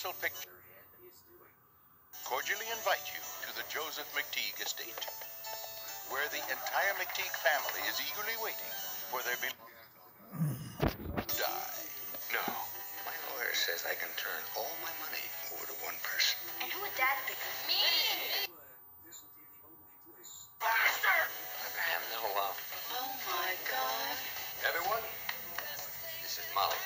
Universal Pictures cordially invite you to the Joseph McTeague estate, where the entire McTeague family is eagerly waiting for their be- die. No. My lawyer says I can turn all my money over to one person. And who would that be? Me! Abraham Noah. Uh, oh my god. Everyone, this is Molly.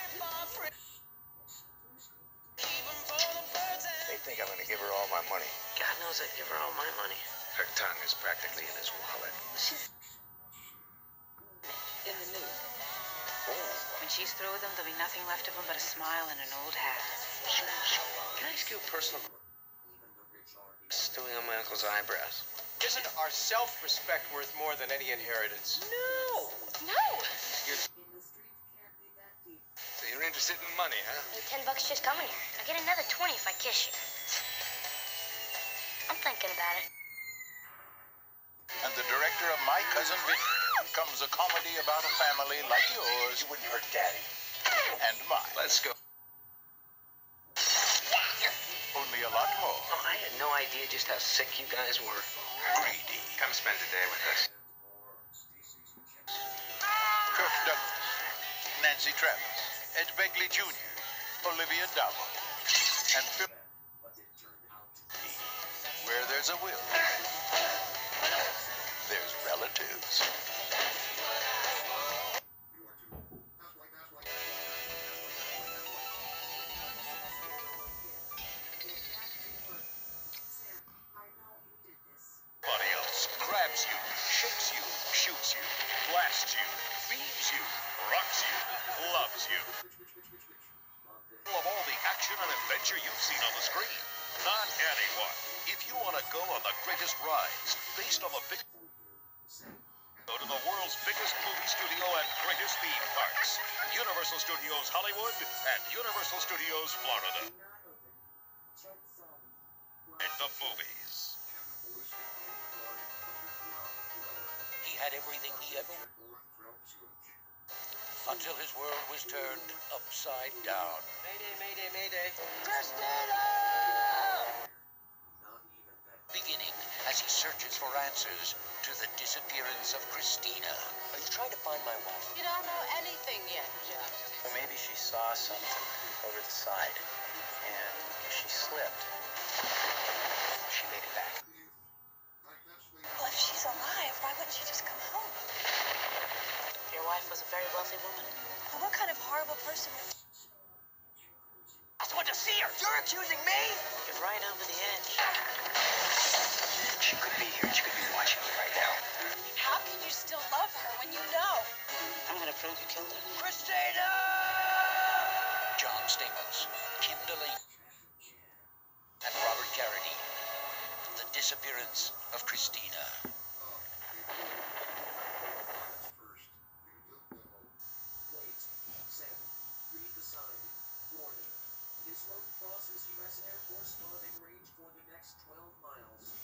Think I'm gonna give her all my money. God knows I'd give her all my money. Her tongue is practically in his wallet. She's in the nude. Oh. When she's through with him, there'll be nothing left of him but a smile and an old hat. Can I ask you a personal Stewing on my uncle's eyebrows. Isn't our self-respect worth more than any inheritance? No! No! So you're interested in money, huh? Hey, ten bucks just coming here. I get another twenty if I kiss you. I'm thinking about it. And the director of My Cousin Vinny comes a comedy about a family like yours. You wouldn't hurt Daddy. And mine. Let's go. Only a lot more. Oh, I had no idea just how sick you guys were. Greedy. Come spend the day with us. Kirk Douglas, Nancy Travis, Ed Begley Jr., Olivia d'Abo, and Phil. Where there's a will, there's relatives. Somebody else grabs you, shakes you, shoots you, blasts you, you, rocks you, loves you. Of all the action and adventure you've seen on the screen, not anyone. If you want to go on the greatest rides, based on the big. Go to the world's biggest movie studio and greatest theme parks Universal Studios Hollywood and Universal Studios Florida. In the movies. He had everything he ever until his world was turned upside down. Mayday, mayday, mayday. Beginning as he searches for answers to the disappearance of Christina. Are you trying to find my wife? You don't know anything yet, Jeff. Well, maybe she saw something over the side and she slipped. She made it back. Well, if she's alive, why wouldn't she just come home? Your wife was a very wealthy woman. Well, what kind of horrible person would... I just want to see her. You're accusing me? You're right over the edge. She could be here. She could be watching me right now. How can you still love her when you know? I'm gonna prove you killed her. Christina! John Stamos, Kim Delaney, and Robert Carradine. The disappearance of Christina. This road crosses U.S. Air Force bombing range for the next 12 miles.